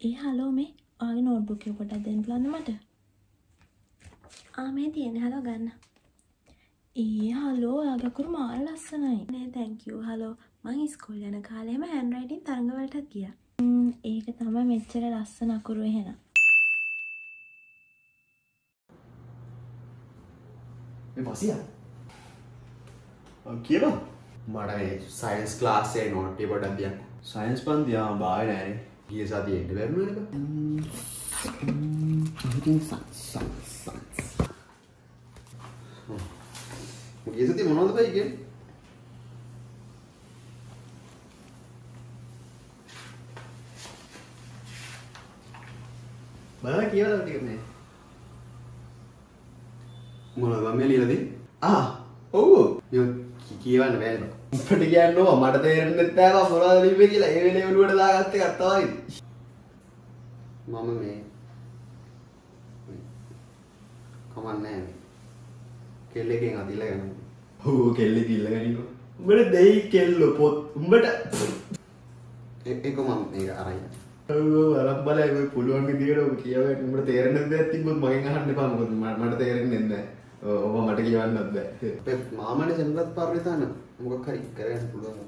ඒ hello මේ ආගේ notebook එක පොඩ්ඩක් දෙන්න පුළුවන්ද මට? ආ මේ තියෙන හලෝ ගන්න. ඒ හලෝ ඔයාගේ අකුරු මාර ලස්සනයි. නෑ තැන්ක් යූ හලෝ. මං ඉස්කෝලේ යන කාලේම හෑන්ඩ් රයිටින් තරඟවලටත් ගියා. ම්ම් ඒක තමයි මෙච්චර ලස්සන අකුරු එහෙනම්. මේ පසිය කියවා මට සයින්ස් ක්ලාස්සේ නෝට්ටි පොඩක් දියන්න සයින්ස් පන්තියා බාය නෑනේ ගිය සතිය එන්න බැරුණ එක ගිය සතිය මොනවද බයි කියන්නේ? බල කියවල ටික මේ මොනවද? මම ලියලා දෙන්නේ. ආ ඔව් යෝ කියවන්න බෑනේ උපට කියන්නවා මට තේරෙන්නේ නැත්නම් මොනවද ලිව්වේ කියලා ඒ වෙලේ ඔළුවට දාගත්ත එකක් තමයි. මම මේ කමන්නේ කෙල්ලකින් අදිලා ගන්න ඔව් කෙල්ල ගනිනවා උඹට දෙයි කෙල්ල පොත්. උඹට ඒක මම මේක අරයි. බලයි ඔය පුළුවන් ඔබ කියවෙන්න. උඹට තිබ්බොත් මගෙන් අහන්න එපා. මොකද මට මට තේරෙන්නේ නැහැ ඔබ මට කියවන්නත් බෑ. අපේ මාමනේ සෙන්රත් පරිතාන මොකක් හරි කරගන්න පුළුවන්